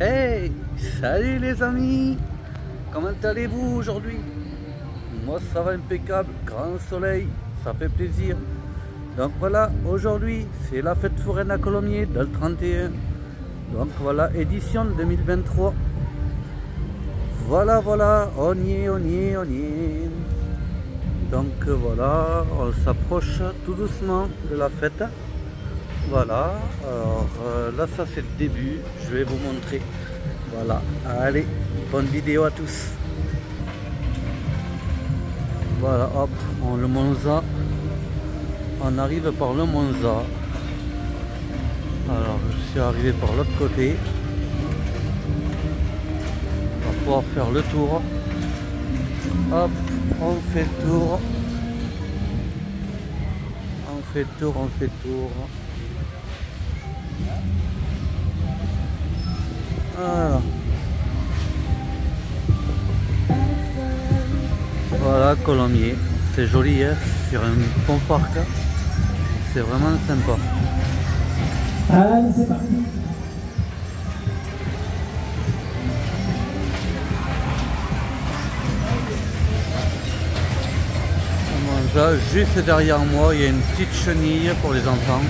Hey Salut les amis Comment allez-vous aujourd'hui? Moi ça va impeccable, grand soleil, ça fait plaisir. Donc voilà, aujourd'hui c'est la fête foraine à Colomiers dans le 31. Donc voilà, édition 2023. Voilà, voilà, on y est, on y est, on y est. Donc voilà, on s'approche tout doucement de la fête. Voilà, alors euh, là ça c'est le début, je vais vous montrer. Voilà, allez, bonne vidéo à tous. Voilà, hop, on le Monza. On arrive par le Monza. Alors je suis arrivé par l'autre côté. On va pouvoir faire le tour. Hop, on fait le tour. On fait le tour, on fait le tour. Voilà. Voilà, Colombier. C'est joli, hein, sur un bon parc. C'est vraiment sympa. Allez, c'est parti. Là, juste derrière moi, il y a une petite chenille pour les enfants.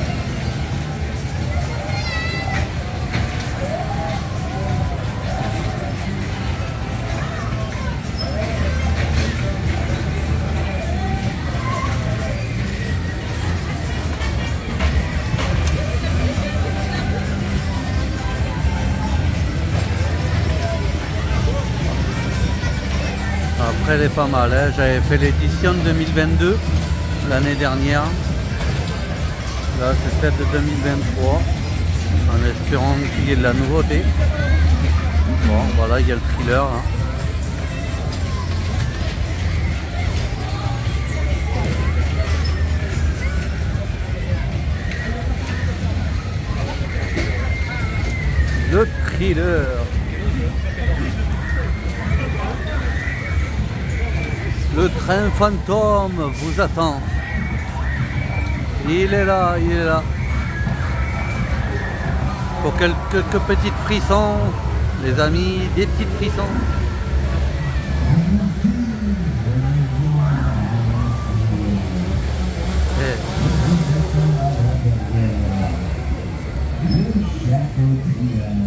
Pas mal. Hein. J'avais fait l'édition 2022 l'année dernière. Là, c'est celle de 2023. En espérant qu'il y ait de la nouveauté. Bon, voilà, il y a le thriller. Hein. Le thriller. Train fantôme vous attend. Il est là, il est là. Pour quelques, quelques petites frissons, les amis, des petites frissons. Ils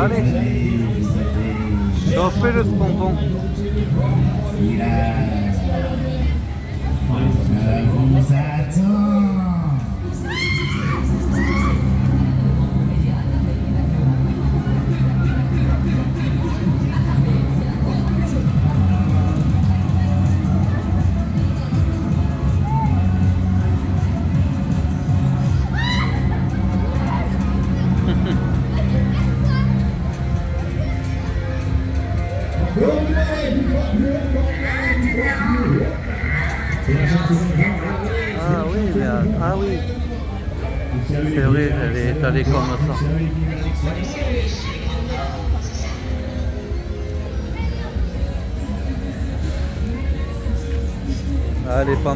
Allez, chauffez le pompon. Je vous attends.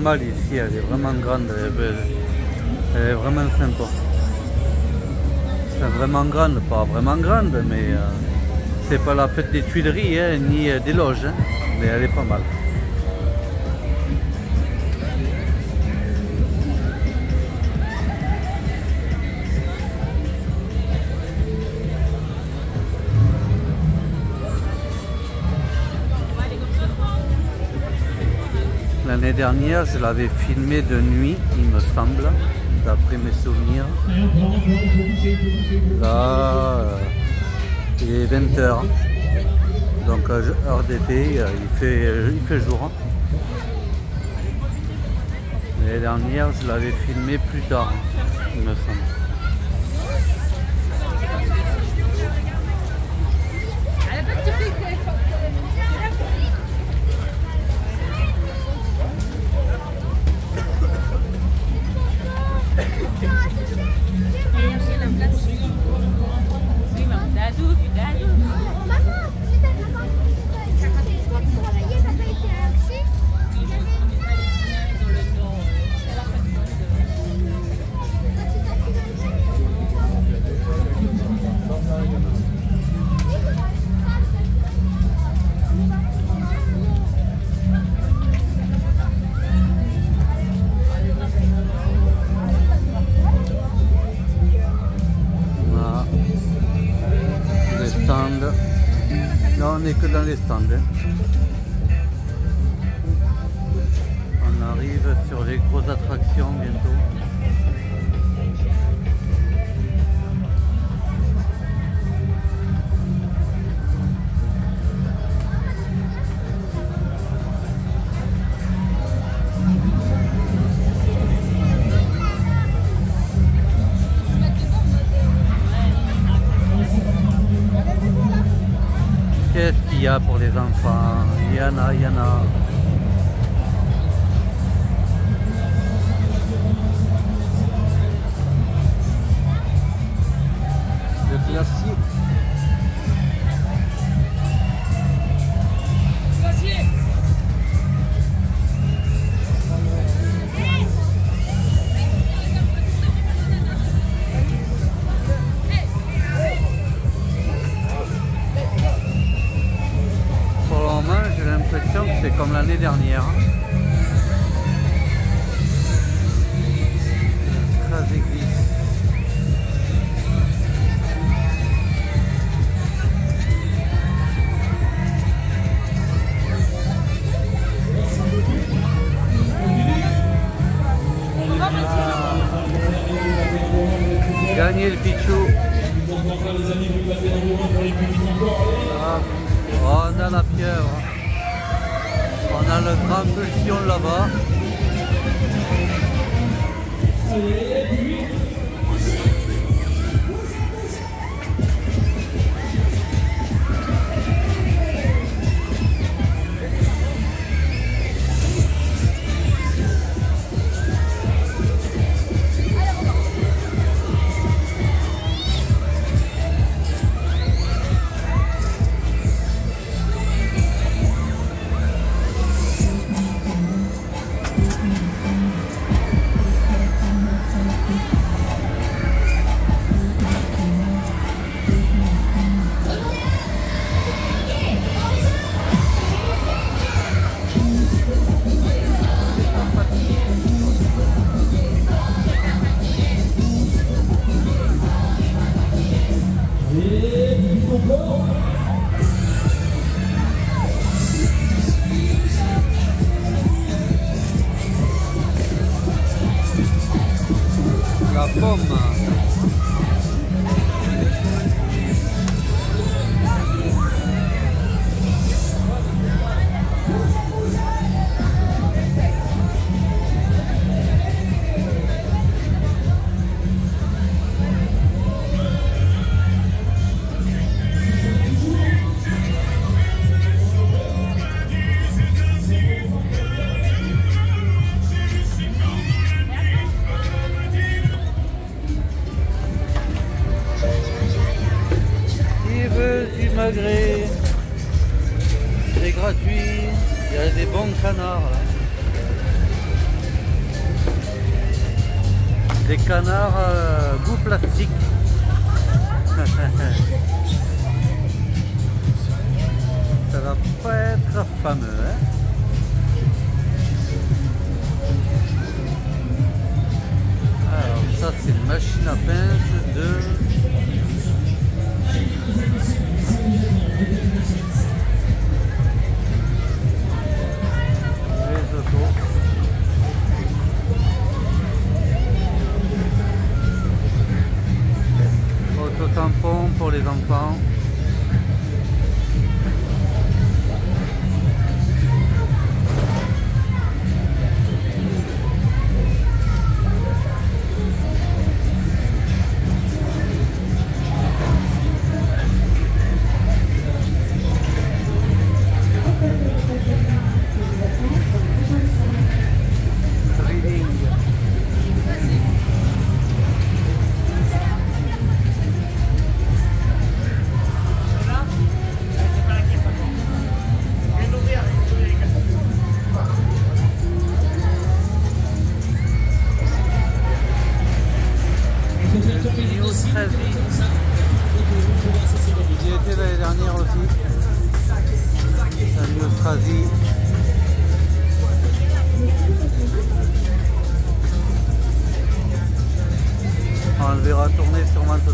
Mal ici, elle est vraiment grande, elle est, vraiment sympa. C'est vraiment grande, pas vraiment grande, mais euh, C'est pas la fête des Tuileries hein, ni euh, des loges, hein, mais elle est pas mal. L'année dernière, je l'avais filmé de nuit, il me semble, d'après mes souvenirs. Là, euh, il est 20h. Donc, euh, heure d'été, euh, il, fait, il fait jour. hein. L'année dernière, je l'avais filmé plus tard, il me semble. That's... dadu. daddy. On pour les enfants Il y en a, il y en a. c'est comme l'année dernière. Très église. Gagner le Pichou. Ah, on a la pierre. A le grand pulsion là-bas.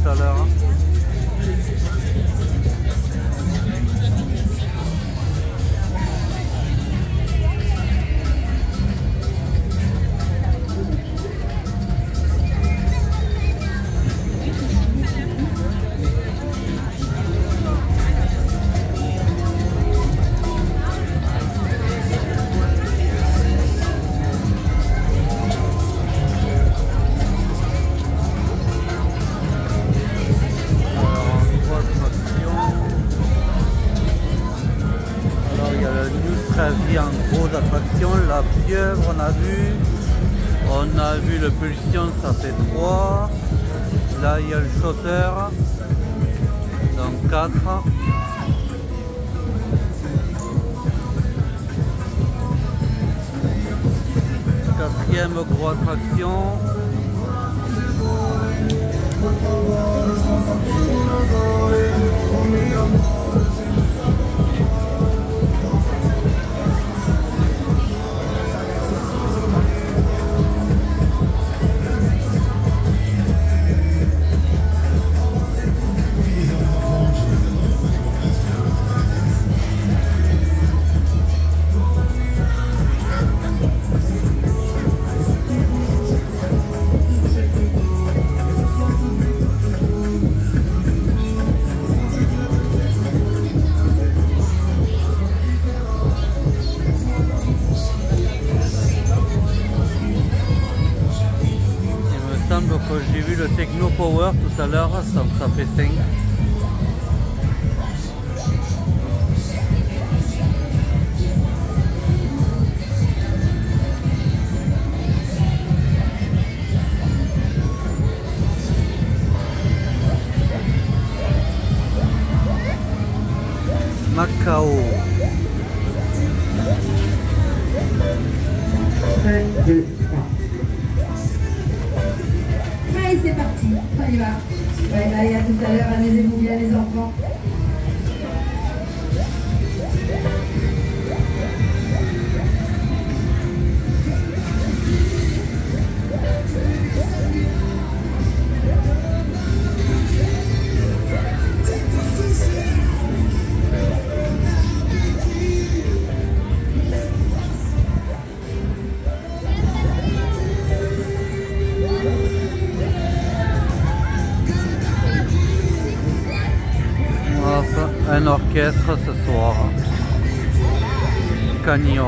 Tout à l'heure. Power tout à Cagnon. Allez,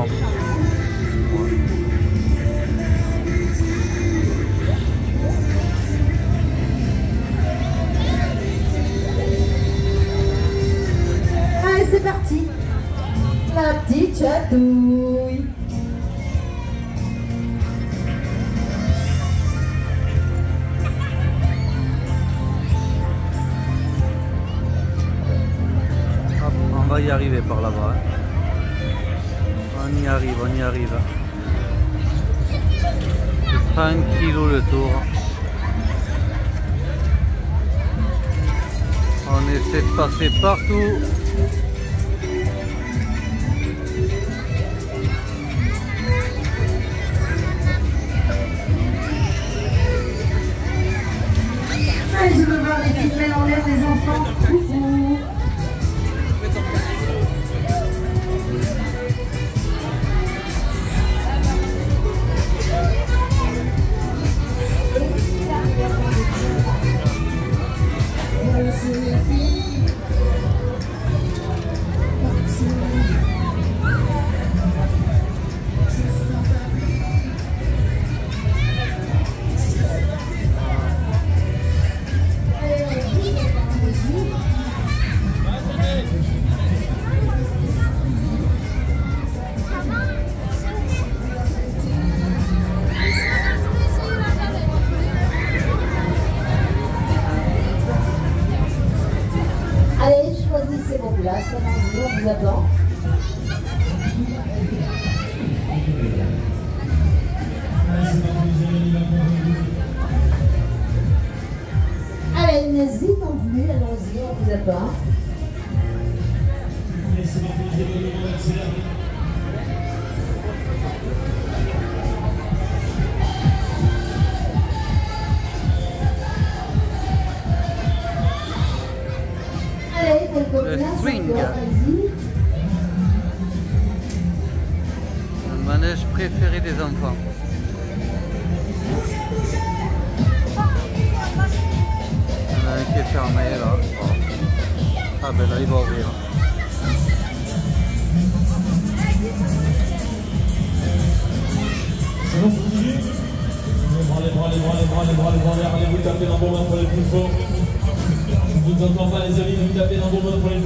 amis, vous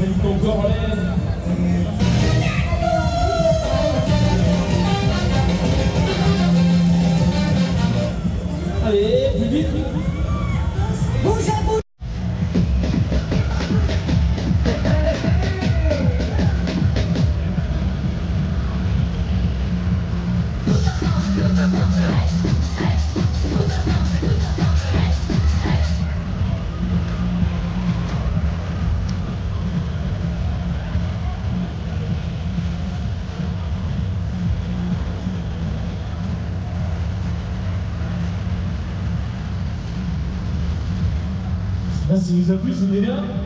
Là, si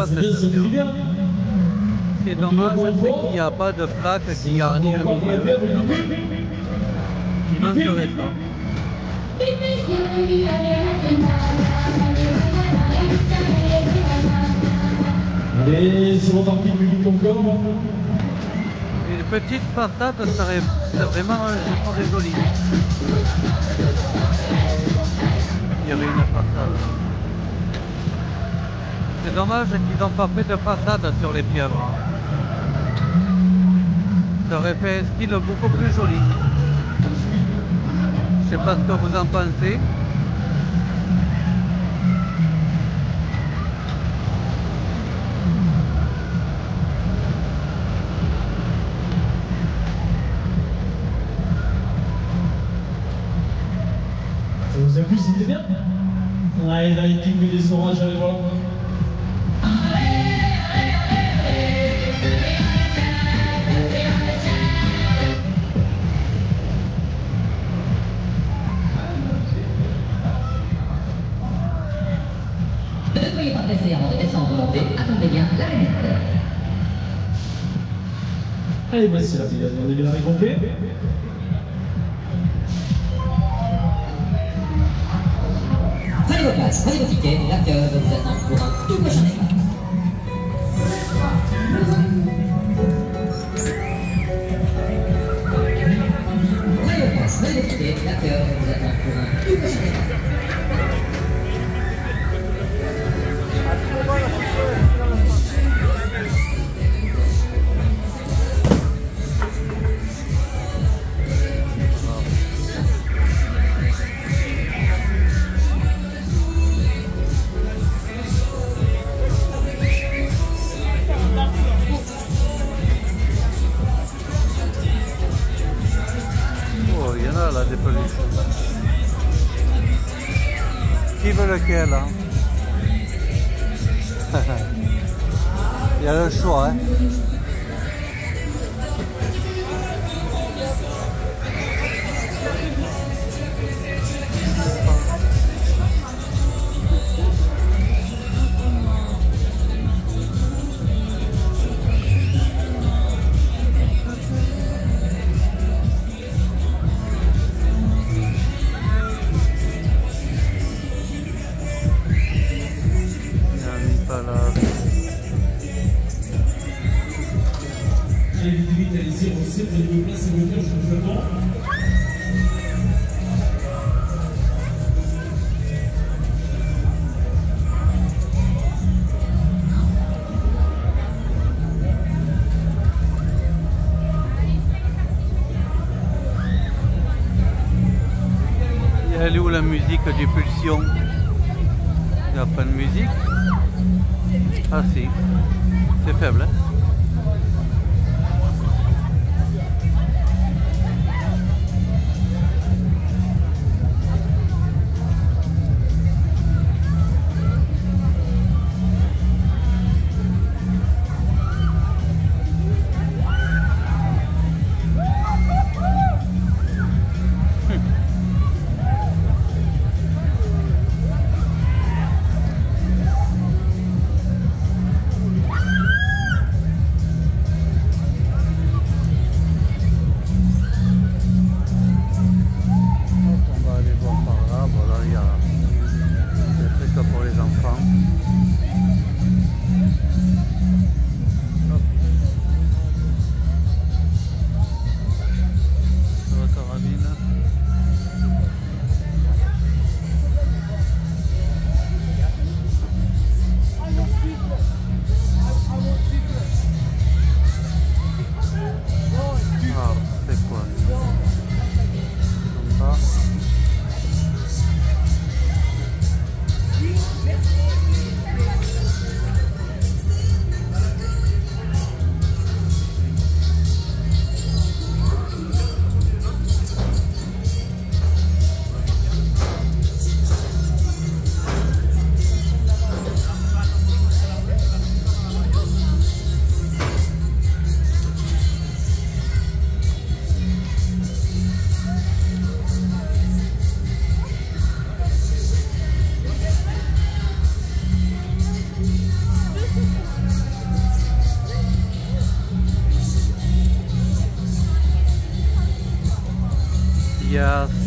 Est C'est bien, station. bien C'est dommage c'est qu'il n'y a pas de plaque qui garnit le milieu. manquerait ça. Allez, c'est plus vite encore Une petite serait serait vraiment je trouve, jolie. Il y aurait une façade. C'est dommage qu'ils n'ont pas fait de façade sur les pieuvres. Ça aurait fait un style beaucoup plus joli. Je sais pas ce que vous en pensez. Vous a plu, c'était bien Ouais, là, il pique des orages, allez voir. Allez, voici la fille, on bien arrivé complet. Prenez vos places, prenez vos tickets, tickets, l'acteur vous attend pour un tout prochain Il y a le on sait, vous allez vous placer cœurs, je vous attends. Elle est où la musique du Pulsion Il n'y a pas de musique? Ah si, c'est faible. hein?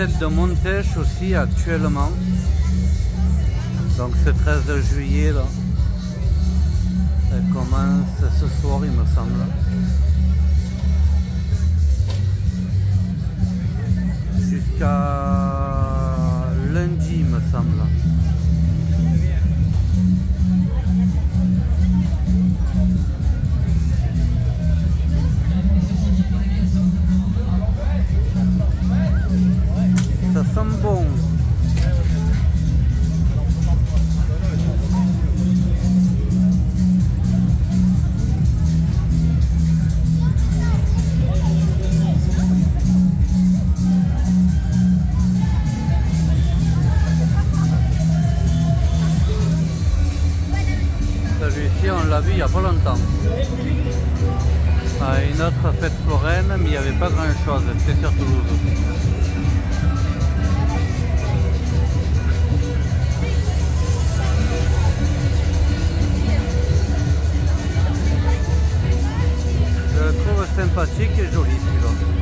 De Montèche aussi actuellement. Donc ce 13 juillet là. Elle commence ce soir il me semble. Jusqu'à autre fête foraine, mais il n'y avait pas grand-chose. C'était sur Toulouse. Je le trouve sympathique et joli celui-là.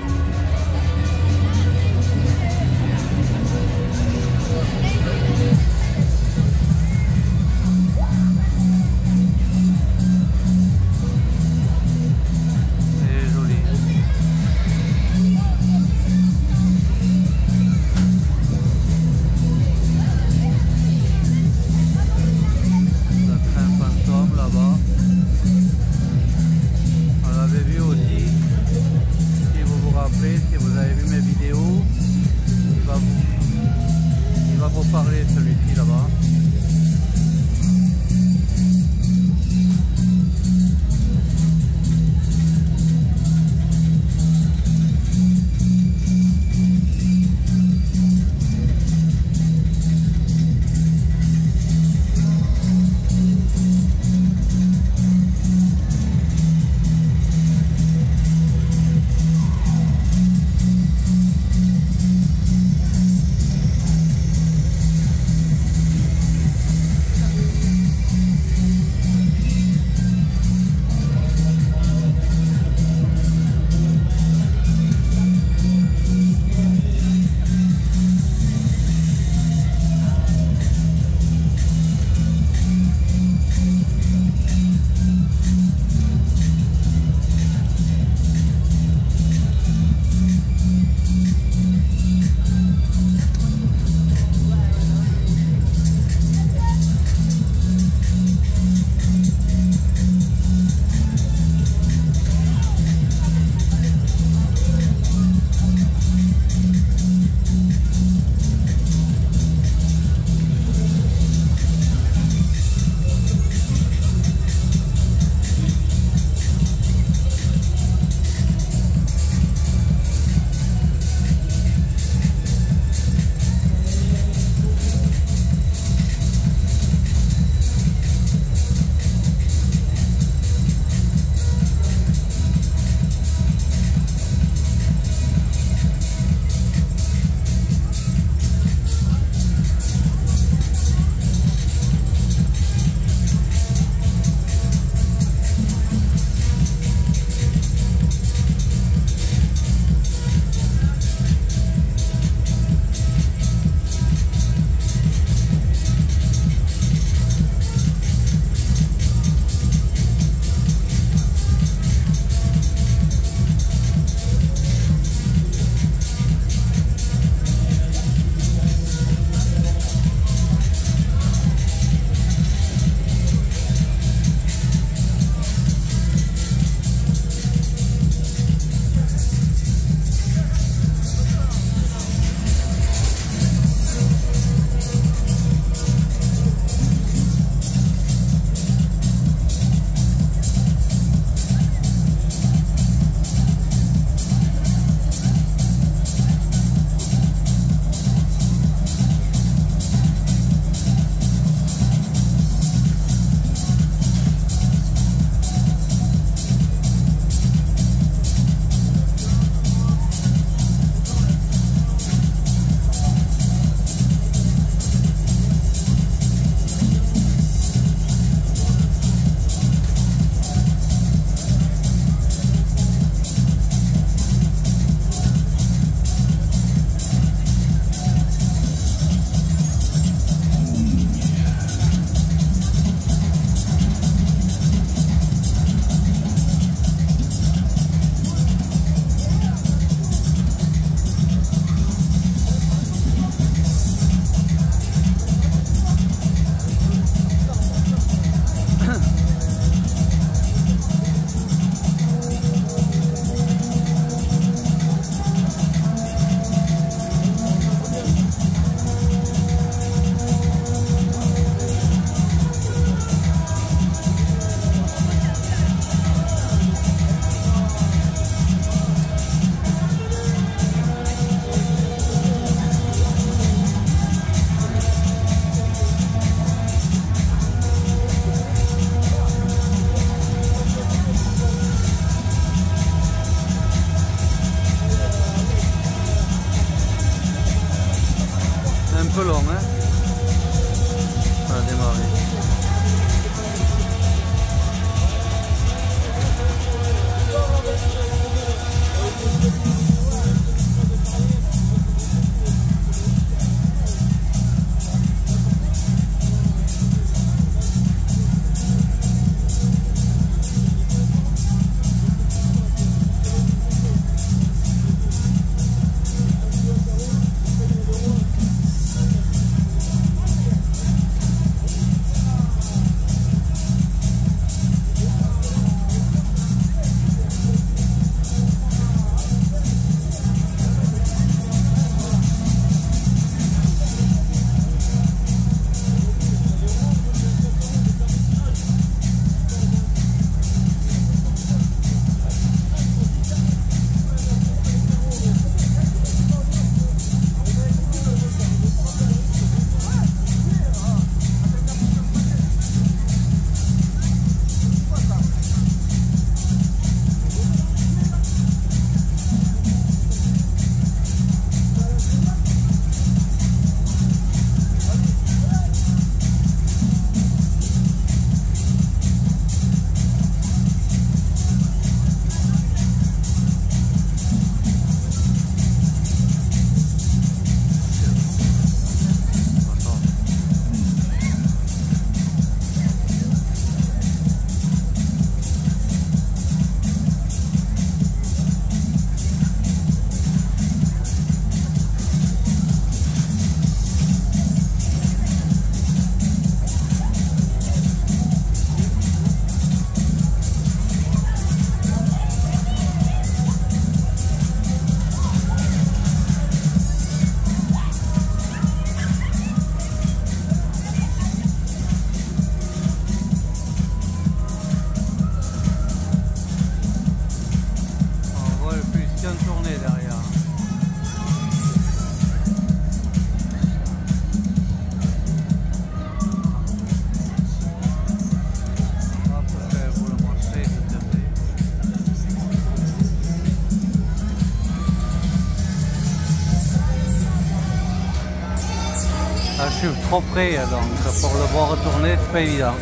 suis trop près, donc pour le voir retourner, c'est pas évident.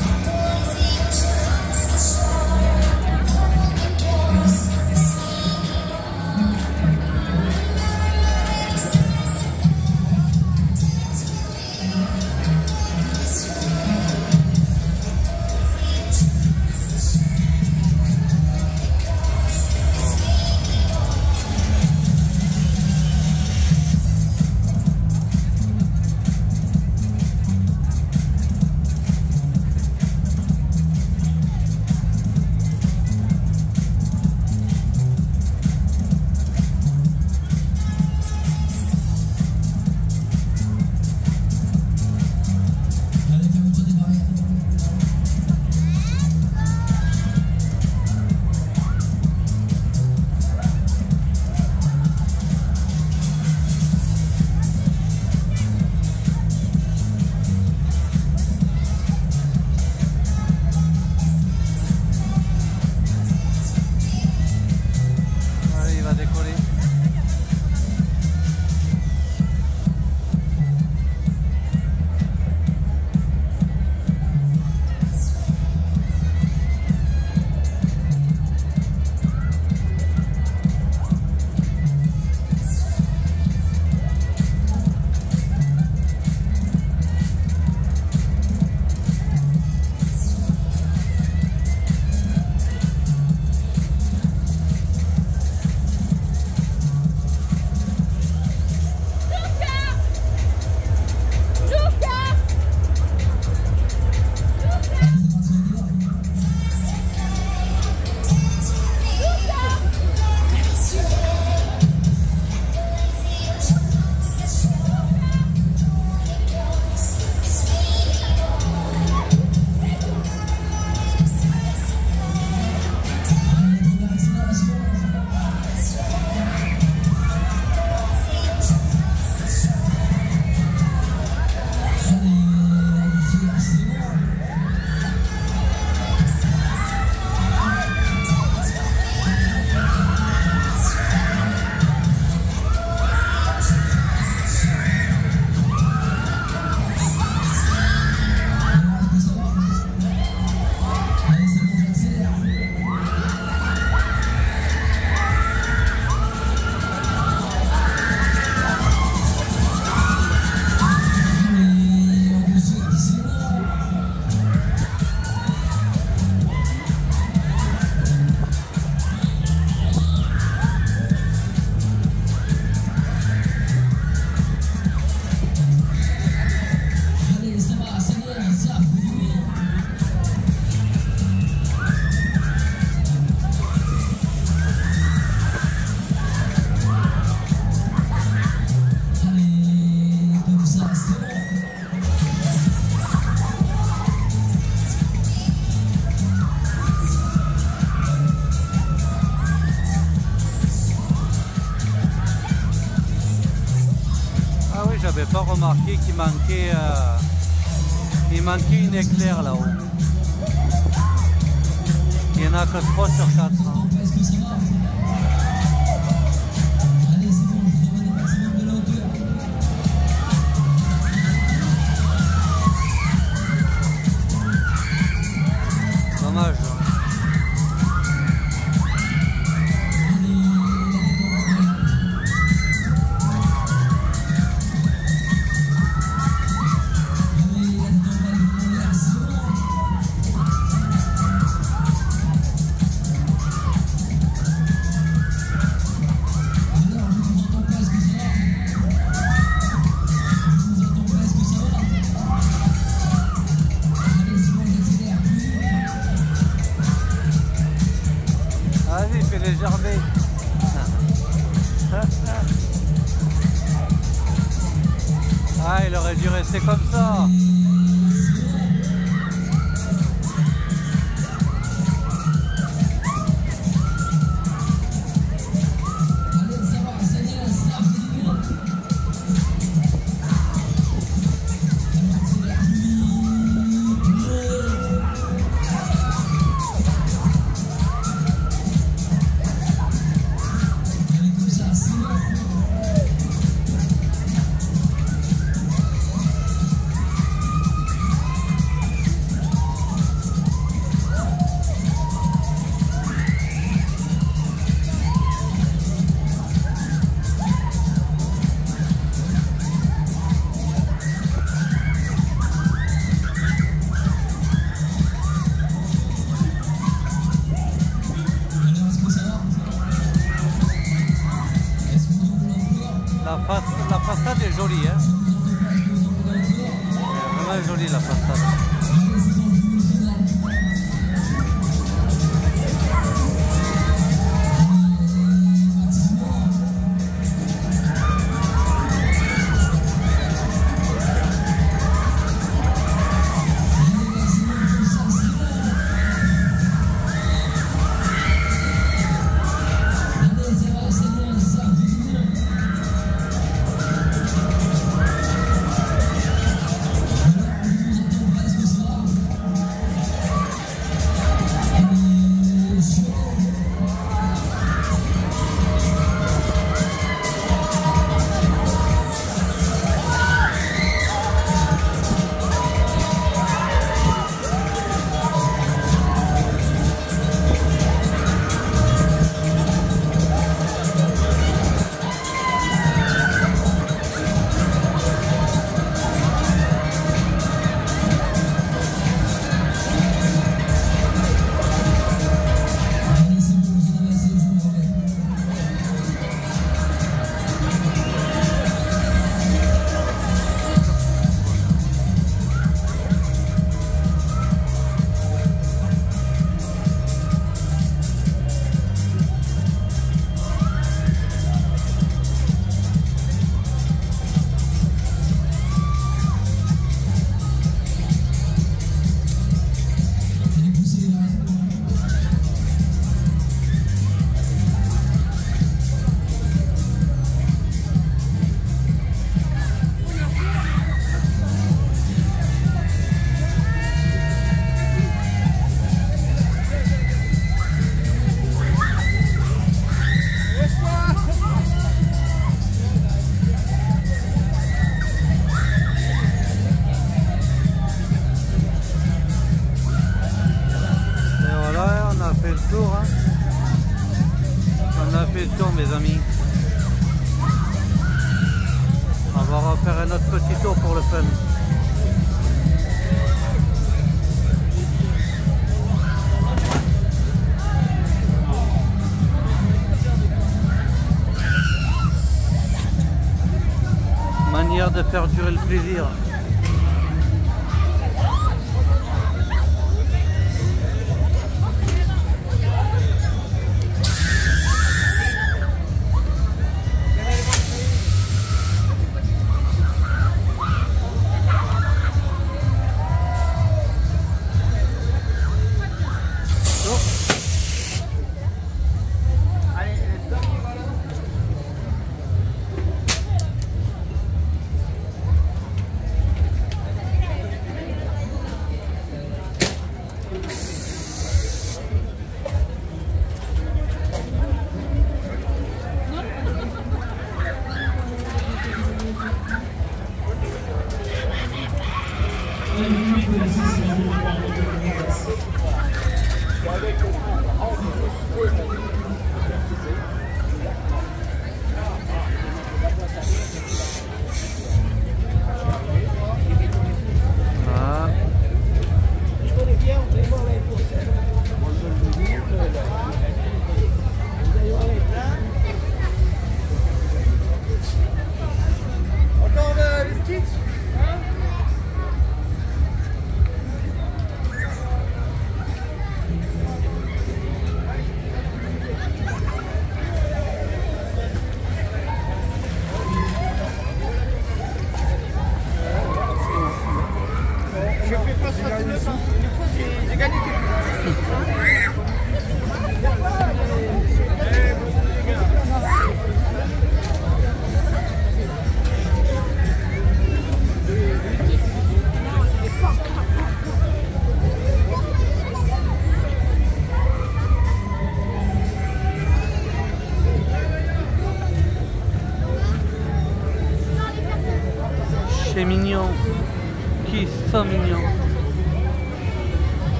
est clair là.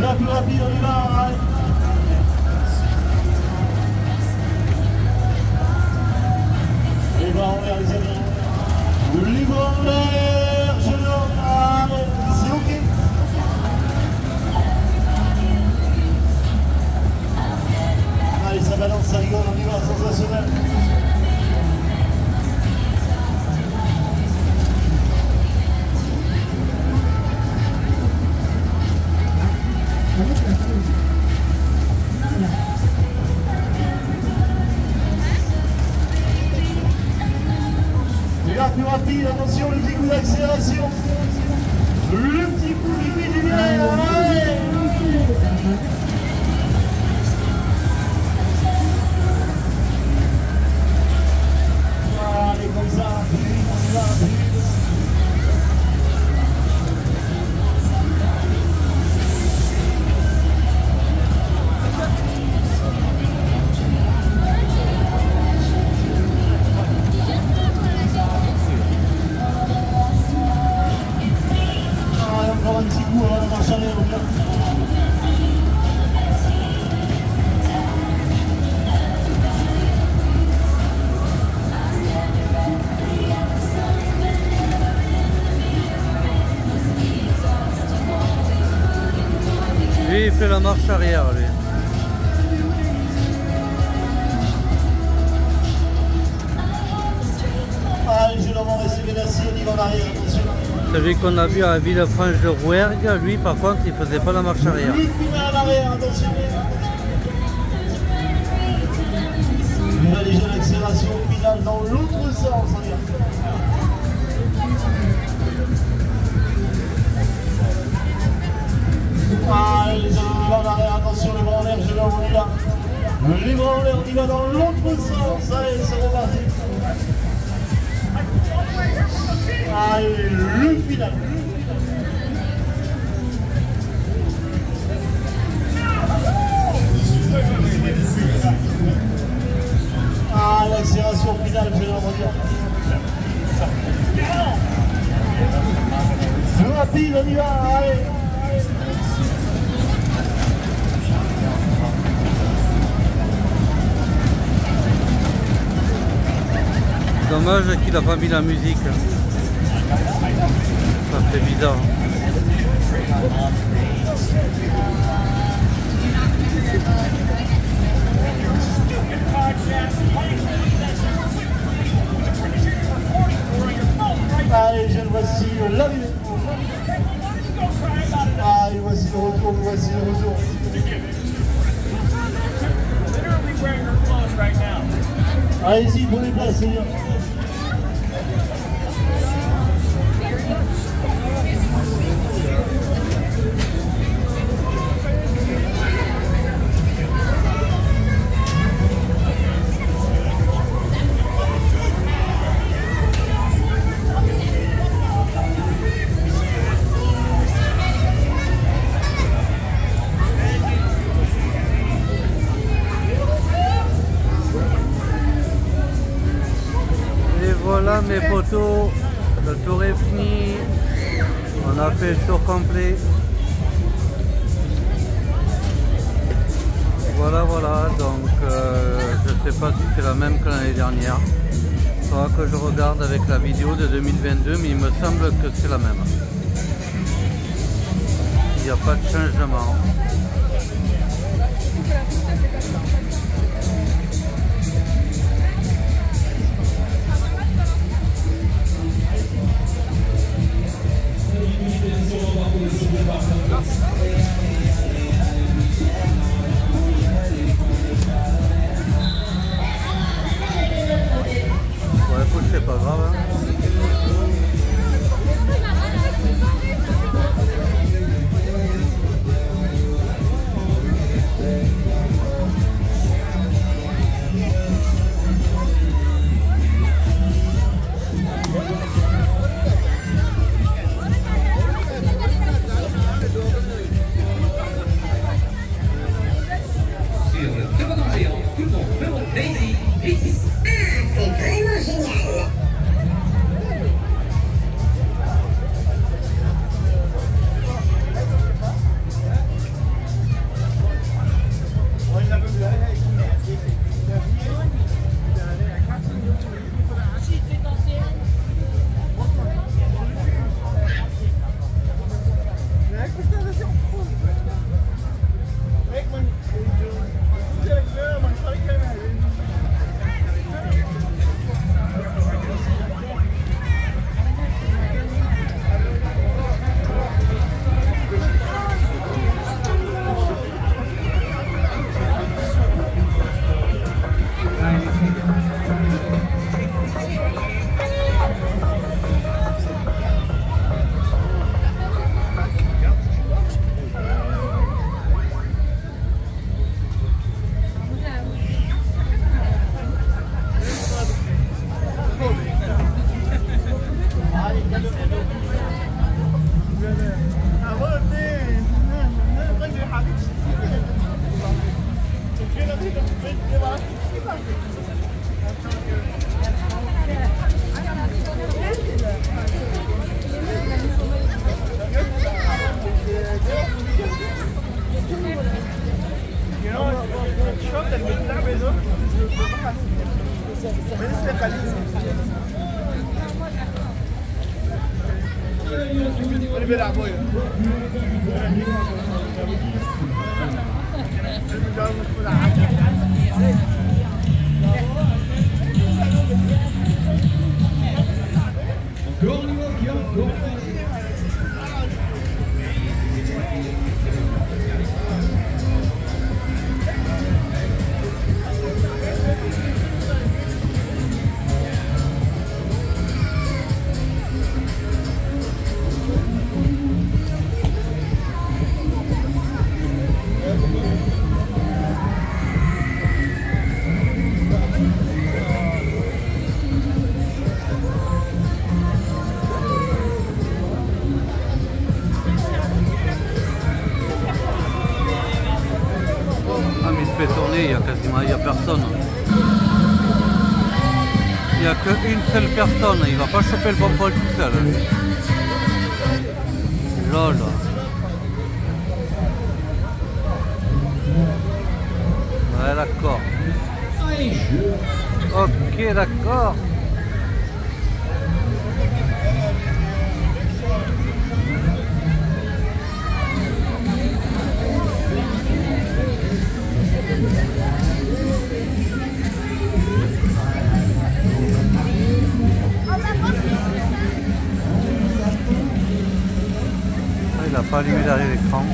La plus rapide, on y va. Les bras en l'air les amis. Le livre en l'air, je allez, c'est ok. Allez, ça balance, ça rigole, on y va, sensationnel. Qu'on a vu à Villefranche de Rouergue, lui, par contre, il faisait pas la marche arrière. Dommage qu'il a pas mis la musique. Ça fait bizarre. Allez, je voici l'arrivée. Allez, voici le retour, voici le retour. Allez-y, prenez place, Seigneur. donc euh, je sais pas si c'est la même que l'année dernière. Faudra que je regarde avec la vidéo de 2022, mais il me semble que c'est la même. Il n'y a pas de changement. Bah, écoute, c'est pas grave. Hein. personne, il va pas choper le pompon tout seul. Lol. Ouais d'accord. Ok d'accord. il n'a pas allumé derrière l'écran.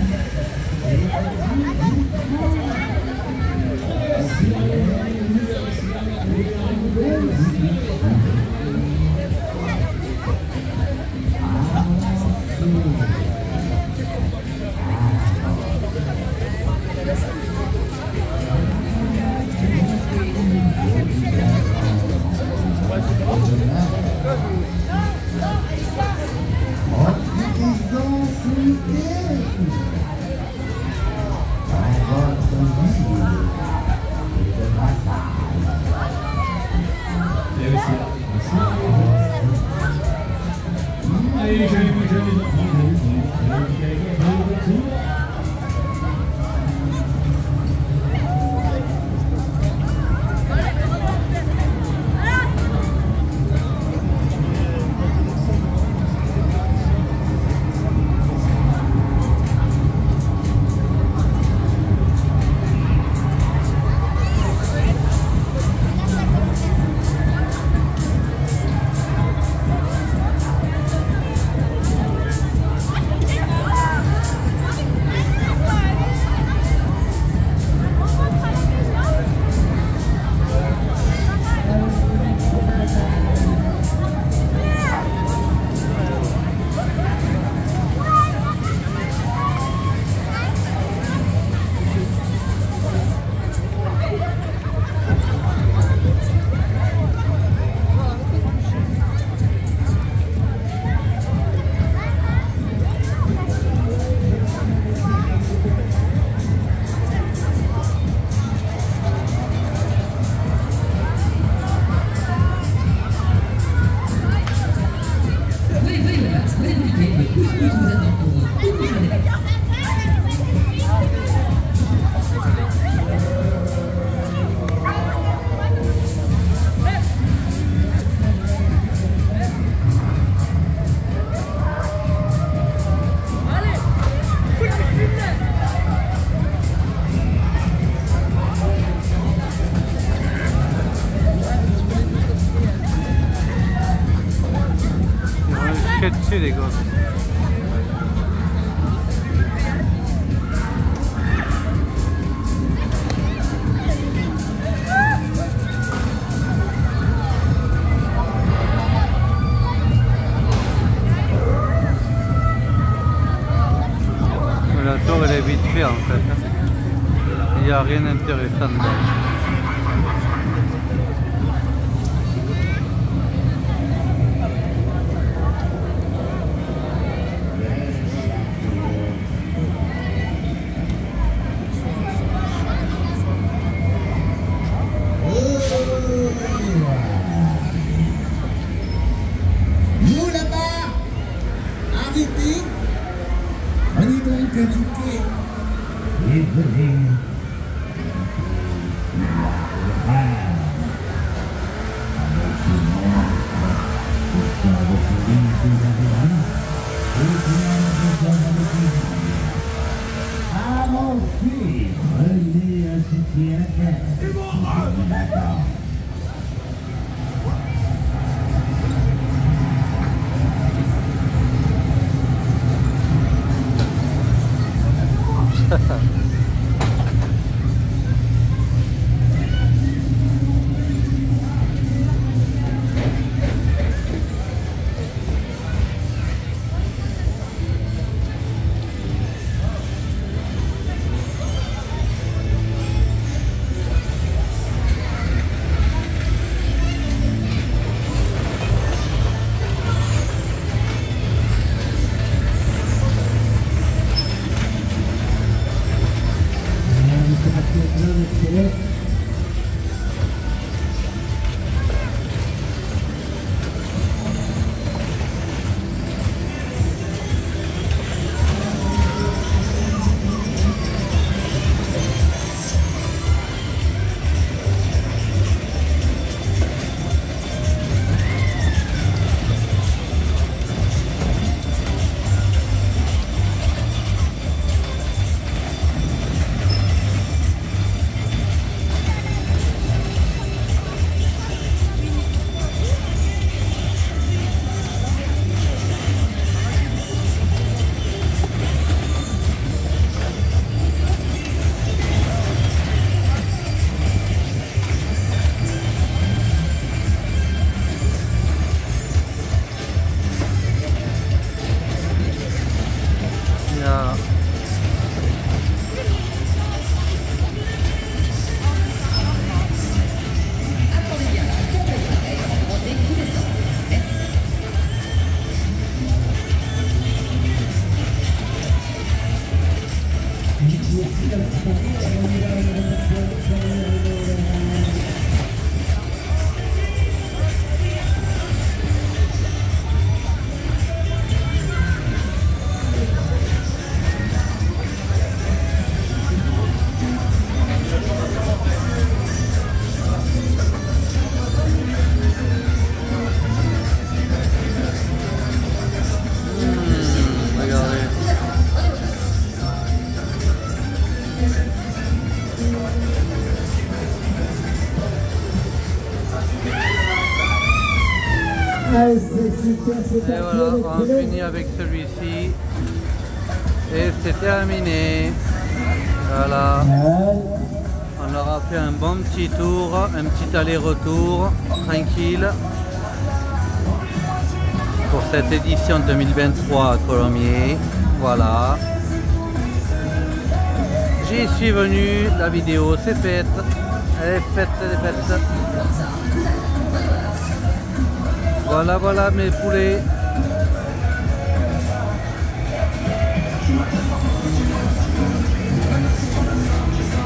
있었는데 uh, Et voilà, on finit avec celui-ci. Et c'est terminé. Voilà. On aura fait un bon petit tour, un petit aller-retour, tranquille. Pour cette édition 2023 à Colomiers. Voilà. J'y suis venu, la vidéo c'est faite. Elle est faite, elle est faite. Voilà, voilà mes poulets.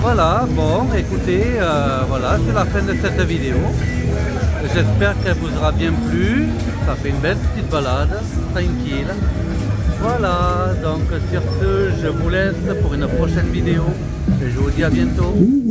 Voilà, bon, écoutez, euh, voilà, c'est la fin de cette vidéo. J'espère qu'elle vous aura bien plu. Ça fait une belle petite balade, tranquille. Voilà, donc sur ce, je vous laisse pour une prochaine vidéo. Et je vous dis à bientôt. Oui,